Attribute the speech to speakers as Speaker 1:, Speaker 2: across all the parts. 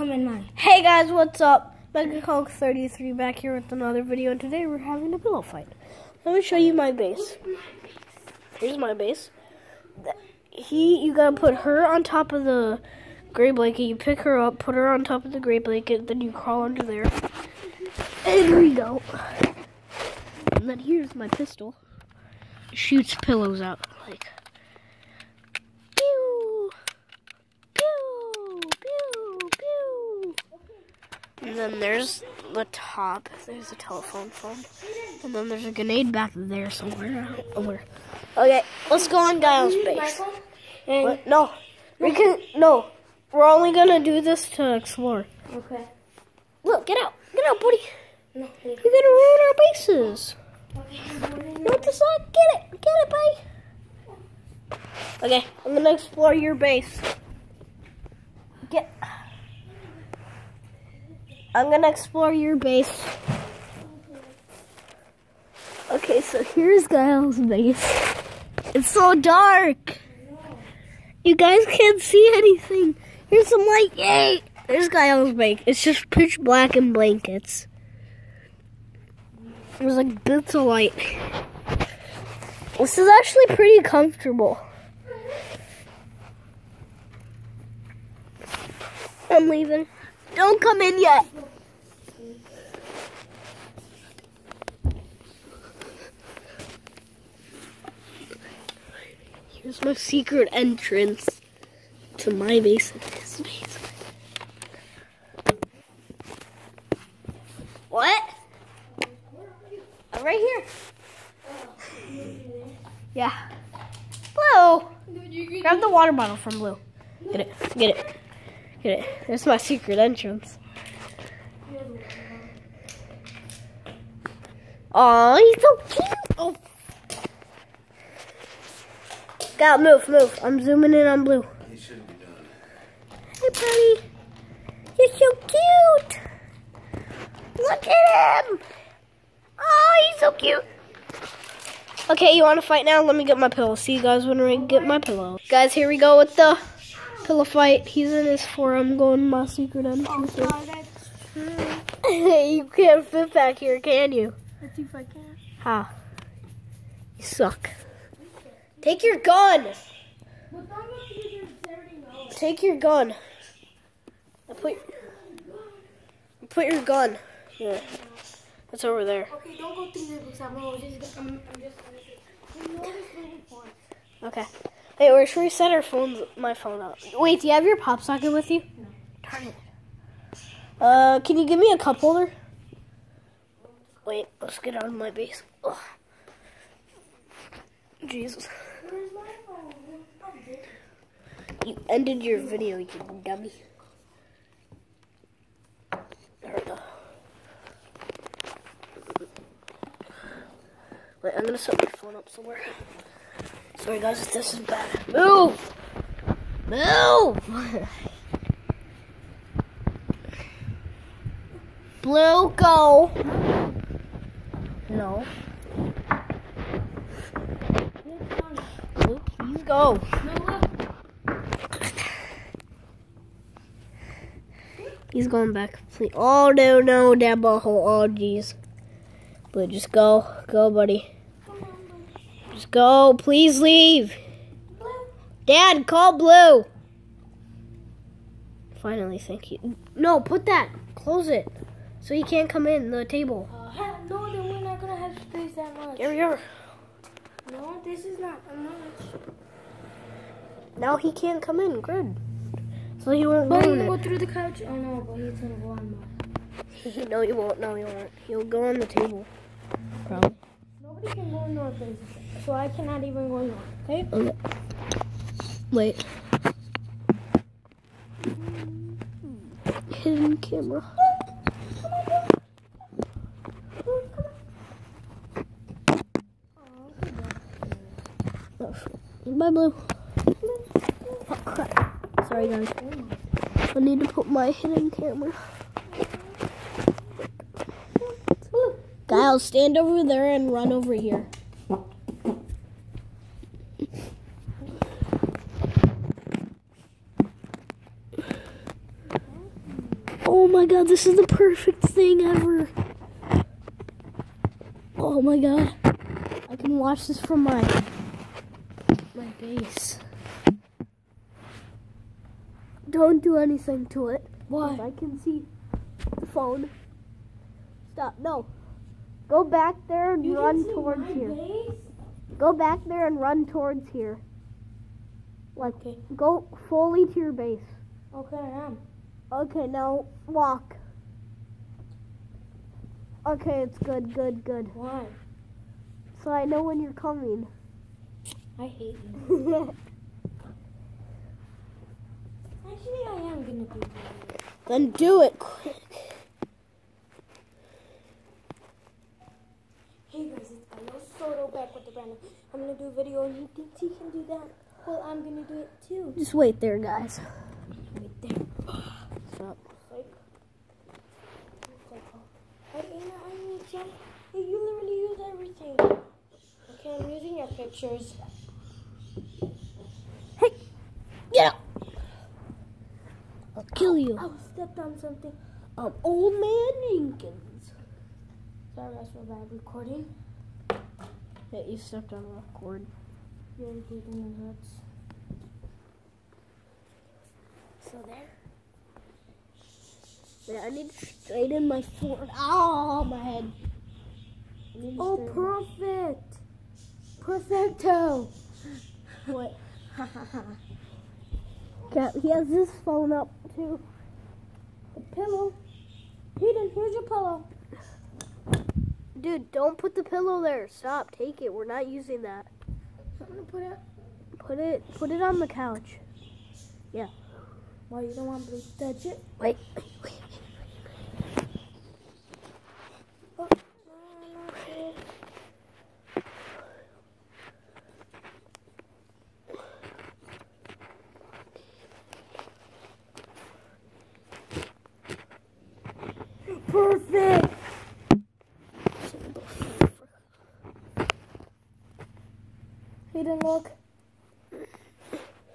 Speaker 1: come in mine.
Speaker 2: Hey guys, what's up? MegaConk33 back here with another video, and today we're having a pillow fight. Let me show you my base. Here's my base. He, you gotta put her on top of the gray blanket. You pick her up, put her on top of the gray blanket, then you crawl under there. And we go. And then here's my pistol. Shoots pillows out like. And then there's the top. There's a telephone phone. And then there's a grenade back there somewhere. Where. Okay, let's go on Giles' base. What? No. We can. No. We're only gonna do this to explore.
Speaker 1: okay.
Speaker 2: Look, get out. Get out, buddy.
Speaker 1: No.
Speaker 2: You're gonna ruin our bases.
Speaker 1: Okay.
Speaker 2: What the fuck? Get it. Get it, buddy. Okay, I'm gonna explore your base. Get. I'm gonna explore your base. Okay, so here's Giles' base. It's so dark. You guys can't see anything. Here's some light. Yay! There's Giles' base. It's just pitch black and blankets. There's like bits of light. This is actually pretty comfortable. I'm leaving. Don't come in yet. Here's my secret entrance to my basement. What? I'm right here. Yeah. Blue. Grab the water bottle from Blue. Get it. Get it. Get it. There's my secret entrance. Aw, he's so cute. Oh. Got move, move. I'm zooming in on Blue.
Speaker 3: He shouldn't be done.
Speaker 2: Hey, buddy. You're so cute. Look at him. Oh, he's so cute. Okay, you want to fight now? Let me get my pillow. See you guys when I get my pillow. Guys, here we go with the pillow fight. He's in his forum going my secret oh, entrance. you can't fit back here, can you?
Speaker 1: Let's see if I can.
Speaker 2: How? You suck. Take your gun. Take your gun. I put put your gun. Yeah. It's over there.
Speaker 1: Okay, don't go through the books. I'm just, I'm, I'm just gonna know this little point.
Speaker 2: Okay. Hey, where should we set our phones? My phone up. Wait, do you have your pop socket with you? No. Turn it. Uh, can you give me a cup holder? Wait, let's get out of my base. Ugh. Jesus. You ended your video, you dummy. There we go. Wait, I'm gonna set my phone up somewhere. Sorry guys, this is bad. Move! Move! Blue, go! No. Blue, please go. He's going back. Please. Oh no, no, that butthole. Oh jeez. But just go, go, buddy. Just go. Please leave. Dad, call Blue. Finally, thank you. No, put that. Close it, so he can't come in the table.
Speaker 1: Uh, no, then we're not gonna have space that much.
Speaker 2: Here we are.
Speaker 1: No, this is not. I'm.
Speaker 2: Now he can't come in. Good. So he won't
Speaker 1: But
Speaker 2: go
Speaker 1: you
Speaker 2: in
Speaker 1: go
Speaker 2: it.
Speaker 1: through the couch. Oh no, but he's gonna go on mine.
Speaker 2: no, he won't. No, he won't. He'll go on the table. Probably.
Speaker 1: Nobody can go in our place, so I cannot even go in. Okay?
Speaker 2: Okay. Wait. Hidden camera. Oh. Bye, Blue. Oh, crap. Sorry, guys. I need to put my hidden camera. Kyle, stand over there and run over here. Oh my god, this is the perfect thing ever. Oh my god. I can watch this from my my base. Don't do anything to it.
Speaker 1: Why?
Speaker 2: I can see the phone. Stop. No. Go back there and
Speaker 1: You
Speaker 2: run towards
Speaker 1: my
Speaker 2: here.
Speaker 1: base?
Speaker 2: Go back there and run towards here. Like
Speaker 1: Okay.
Speaker 2: go fully to your base.
Speaker 1: Okay, I am.
Speaker 2: Okay, now walk. Okay, it's good, good, good.
Speaker 1: Why?
Speaker 2: So I know when you're coming.
Speaker 1: I hate you. Actually, I am gonna do that.
Speaker 2: then do it quick.
Speaker 1: Hey guys, it's Gael Soto back with the brand. I'm gonna do a video and he thinks he can do that. Well, I'm gonna do it too.
Speaker 2: Just wait there, guys.
Speaker 1: Wait there.
Speaker 2: Stop.
Speaker 1: Like, like, oh. Hey, Anna, I need some. Hey, you literally use everything. Okay, I'm using your pictures.
Speaker 2: Hey, get up. I'll kill you.
Speaker 1: I stepped on something.
Speaker 2: Um, old man Jenkins.
Speaker 1: Sorry guys for bad recording.
Speaker 2: Yeah, you stepped on a cord.
Speaker 1: Irritating and hurts. So there.
Speaker 2: Yeah, I need to straighten my foot. Oh, my head. I need to
Speaker 1: Oh, perfect. Perfecto.
Speaker 2: What? He has his phone up too.
Speaker 1: The pillow. Hayden, here's your pillow.
Speaker 2: Dude, don't put the pillow there. Stop. Take it. We're not using that.
Speaker 1: I'm gonna put it.
Speaker 2: Put it. Put it on the couch. Yeah.
Speaker 1: Why you don't want to touch it?
Speaker 2: Wait. wait, wait.
Speaker 1: Oh, no, not it. Perfect. Look.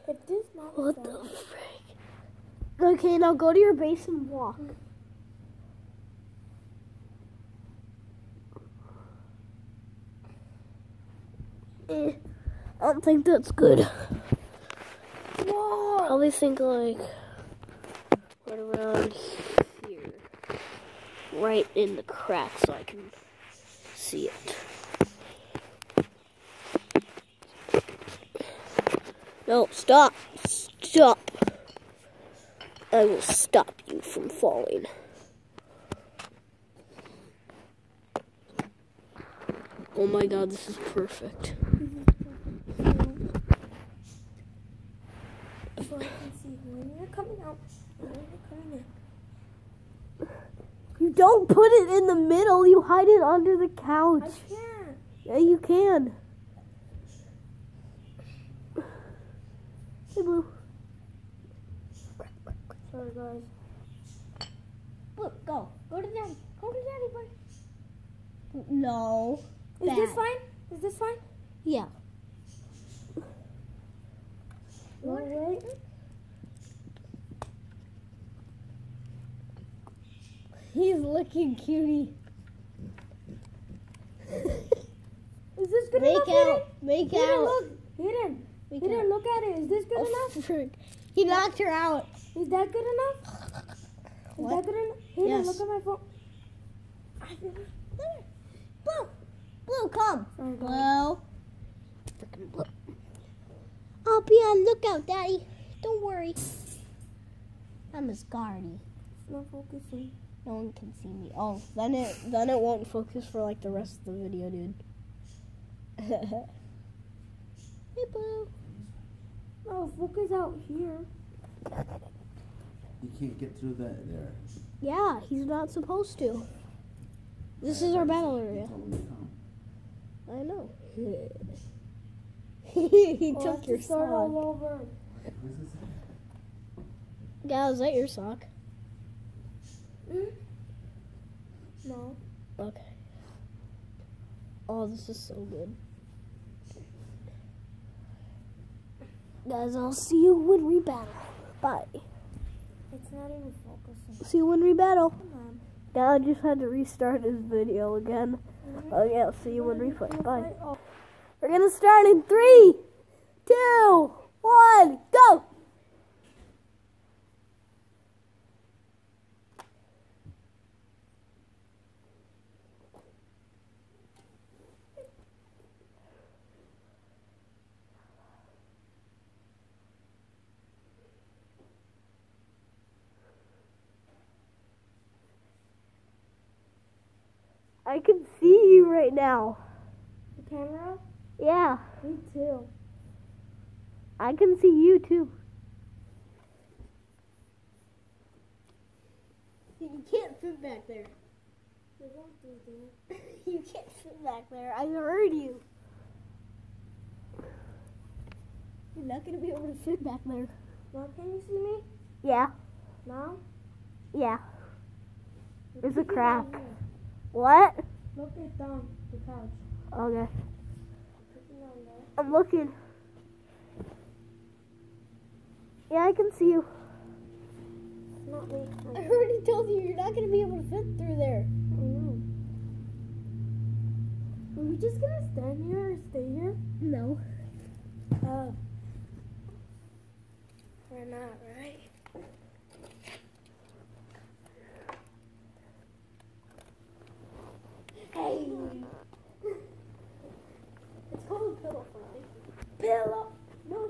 Speaker 1: If this not
Speaker 2: What the frick? Okay, now go to your base and walk. Eh, I don't think that's good.
Speaker 1: Whoa.
Speaker 2: Probably think like right around here, right in the crack, so I can see it. No, stop, stop. I will stop you from falling. Oh my god, this is perfect.
Speaker 1: So I can see when you're coming out when you're coming in.
Speaker 2: You don't put it in the middle, you hide it under the couch.
Speaker 1: I can't.
Speaker 2: Yeah, you can. Blue.
Speaker 1: Sorry, guys. Look, go. Go to daddy. Go to daddy, boy.
Speaker 2: No.
Speaker 1: Is this fine? Is this fine?
Speaker 2: Yeah.
Speaker 1: Wait.
Speaker 2: He's looking cutie.
Speaker 1: Is this good
Speaker 2: Make
Speaker 1: enough,
Speaker 2: out. Make
Speaker 1: Hayden,
Speaker 2: out.
Speaker 1: look. Hayden. Hayden,
Speaker 2: out.
Speaker 1: look at it. Is this good
Speaker 2: Oh,
Speaker 1: enough?
Speaker 2: frick. He knocked her out.
Speaker 1: Is that good enough? Is
Speaker 2: What?
Speaker 1: that good enough? Hayden,
Speaker 2: Yes.
Speaker 1: look at my phone.
Speaker 2: Blue. Blue, come.
Speaker 1: Oh,
Speaker 2: blue. Frickin' Blue. I'll be on lookout, Daddy. Don't worry. I'm his guardy.
Speaker 1: It's not focusing.
Speaker 2: No one can see me. Oh, then it then it won't focus for like the rest of the video, dude. hey, Blue.
Speaker 1: No, focus out here.
Speaker 3: You can't get through that there.
Speaker 2: Yeah, he's not supposed to. This is our battle area.
Speaker 3: Tell him to come.
Speaker 2: I know. he
Speaker 1: Oh,
Speaker 2: took your
Speaker 1: start all
Speaker 2: sock.
Speaker 1: over.
Speaker 3: Who's this?
Speaker 2: Yeah, is that your sock?
Speaker 1: Mm? No.
Speaker 2: Okay. Oh, this is so good. Guys, I'll see you when we battle. Bye.
Speaker 1: It's not even focusing.
Speaker 2: See you when we battle.
Speaker 1: Come on.
Speaker 2: Dad just had to restart his video again. Mm-hmm. Oh, okay, I'll see you when we fight. Bye.
Speaker 1: Oh,
Speaker 2: We're gonna start in three, two, one, go! I can see you right now.
Speaker 1: the camera?
Speaker 2: Yeah,
Speaker 1: Me too.
Speaker 2: I can see you too. You can't sit back there.
Speaker 1: They won't do that.
Speaker 2: You can't sit back there. I heard you. You're not gonna be able to sit back there.
Speaker 1: Now can you see me?
Speaker 2: Yeah,
Speaker 1: Now?
Speaker 2: yeah. There's a crack.
Speaker 1: Down here.
Speaker 2: What?
Speaker 1: Look at down the couch.
Speaker 2: Okay,
Speaker 1: Look down there.
Speaker 2: I'm looking. Yeah, I can see you.
Speaker 1: Not me.
Speaker 2: I already told you you're not gonna be able to fit through there.
Speaker 1: I know. Are we just gonna stand here or stay here?
Speaker 2: No.
Speaker 1: Oh. We're not, right? No.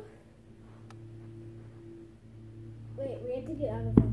Speaker 1: Wait, we have to get out of here.